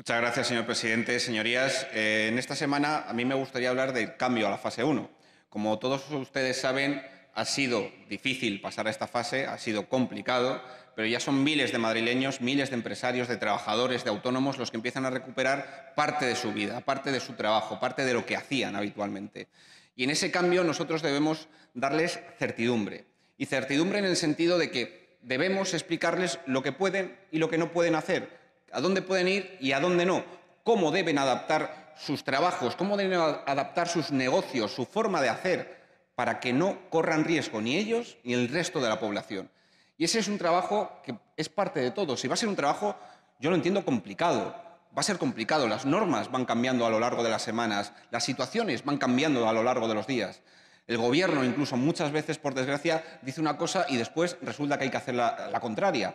Muchas gracias, señor presidente. Señorías, eh, en esta semana a mí me gustaría hablar del cambio a la fase 1. Como todos ustedes saben, ha sido difícil pasar a esta fase, ha sido complicado, pero ya son miles de madrileños, miles de empresarios, de trabajadores, de autónomos los que empiezan a recuperar parte de su vida, parte de su trabajo, parte de lo que hacían habitualmente. Y en ese cambio nosotros debemos darles certidumbre. Y certidumbre en el sentido de que debemos explicarles lo que pueden y lo que no pueden hacer, a dónde pueden ir y a dónde no, cómo deben adaptar sus trabajos, cómo deben adaptar sus negocios, su forma de hacer, para que no corran riesgo ni ellos ni el resto de la población. Y ese es un trabajo que es parte de todos. Y va a ser un trabajo, yo lo entiendo, complicado. Va a ser complicado. Las normas van cambiando a lo largo de las semanas, las situaciones van cambiando a lo largo de los días. El gobierno, incluso muchas veces, por desgracia, dice una cosa y después resulta que hay que hacer la contraria.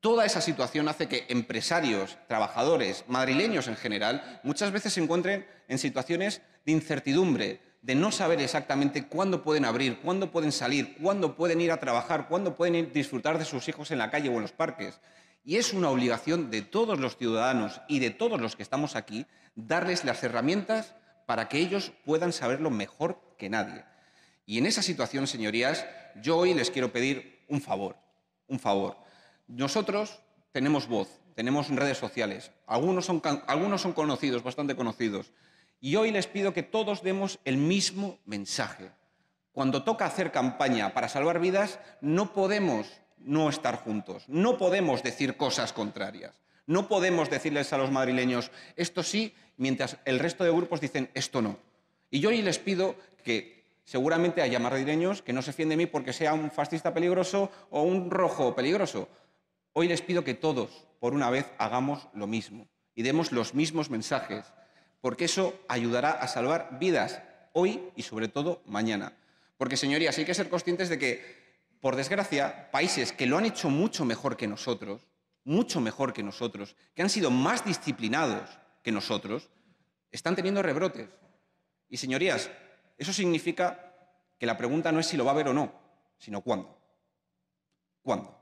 Toda esa situación hace que empresarios, trabajadores, madrileños en general, muchas veces se encuentren en situaciones de incertidumbre, de no saber exactamente cuándo pueden abrir, cuándo pueden salir, cuándo pueden ir a trabajar, cuándo pueden disfrutar de sus hijos en la calle o en los parques. Y es una obligación de todos los ciudadanos y de todos los que estamos aquí darles las herramientas para que ellos puedan saberlo mejor que nadie. Y en esa situación, señorías, yo hoy les quiero pedir un favor, un favor. Nosotros tenemos voz, tenemos redes sociales, algunos son, algunos son conocidos, bastante conocidos, y hoy les pido que todos demos el mismo mensaje. Cuando toca hacer campaña para salvar vidas, no podemos no estar juntos, no podemos decir cosas contrarias, no podemos decirles a los madrileños esto sí, mientras el resto de grupos dicen esto no. Y yo hoy les pido que seguramente haya madrileños que no se fíen de mí porque sea un fascista peligroso o un rojo peligroso, Hoy les pido que todos, por una vez, hagamos lo mismo y demos los mismos mensajes, porque eso ayudará a salvar vidas hoy y sobre todo mañana. Porque, señorías, hay que ser conscientes de que, por desgracia, países que lo han hecho mucho mejor que nosotros, mucho mejor que nosotros, que han sido más disciplinados que nosotros, están teniendo rebrotes. Y, señorías, eso significa que la pregunta no es si lo va a haber o no, sino cuándo. ¿Cuándo?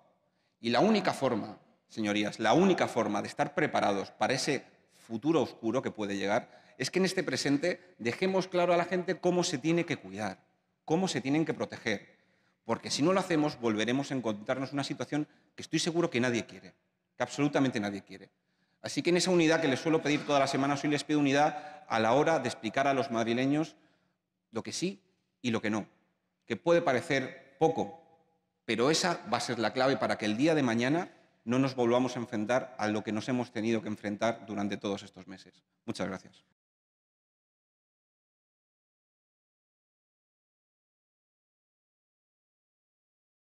Y la única forma, señorías, la única forma de estar preparados para ese futuro oscuro que puede llegar es que en este presente dejemos claro a la gente cómo se tiene que cuidar, cómo se tienen que proteger. Porque si no lo hacemos, volveremos a encontrarnos una situación que estoy seguro que nadie quiere, que absolutamente nadie quiere. Así que en esa unidad que les suelo pedir todas las semanas, hoy les pido unidad a la hora de explicar a los madrileños lo que sí y lo que no. Que puede parecer poco, pero esa va a ser la clave para que el día de mañana no nos volvamos a enfrentar a lo que nos hemos tenido que enfrentar durante todos estos meses. Muchas gracias.